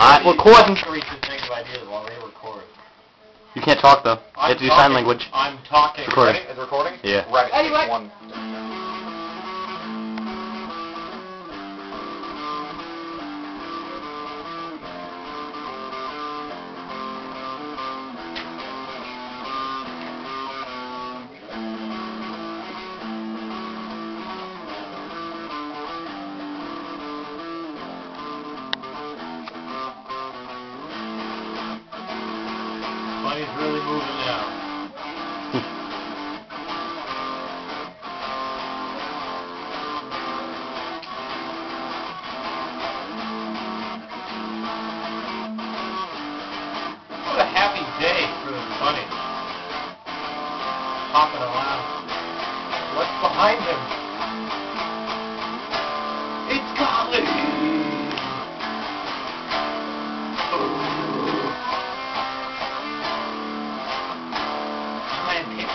I'm recording. Reach the negative ideas while they record. You can't talk though. I'm have to do talking. sign language. I'm talking. Recording. Ready? Is it recording? Yeah. Ready. Anyway. One. Money's really moving now. What a happy day for the bunny. Hopping around. What's behind him?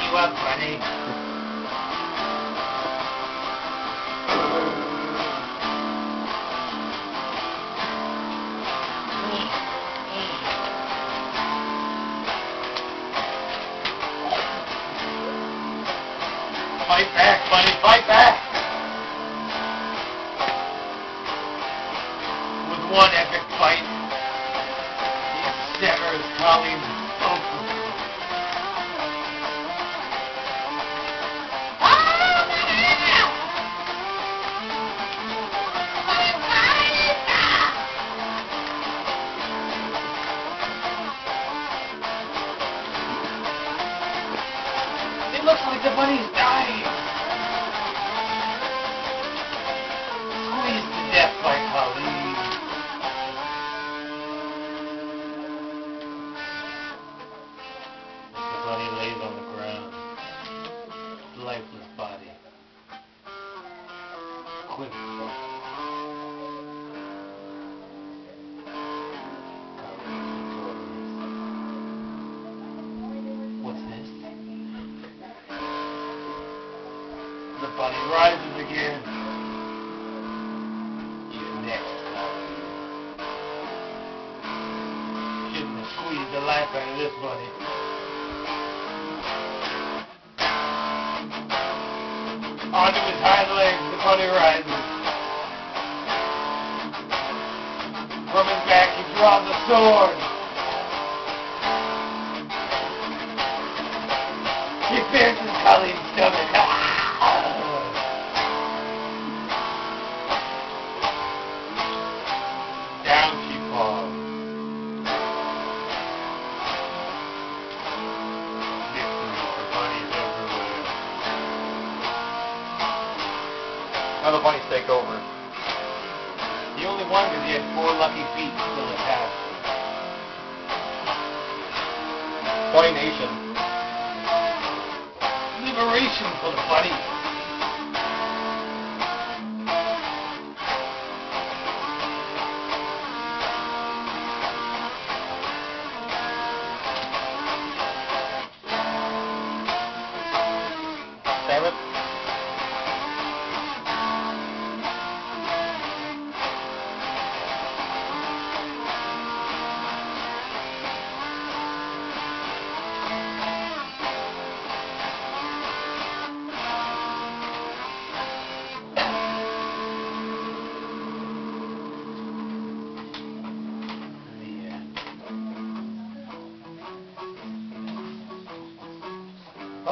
You up, bunny. Fight back, buddy, fight back! With one epic fight, he severs Colleen's It looks like the bunny's dying. The bunny rises again. You're next. Shouldn't have squeezed the life out of this bunny. Onto his hind legs, the bunny rises. From his back, he draws a sword. He pierces Colleen's Now the bunnies take over. The only one because he had four lucky feet still attached. Bunny Nation. Liberation for the bunny.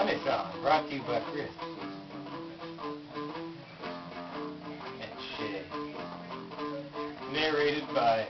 Bunny Song, brought to you by Chris. And Shay. Narrated by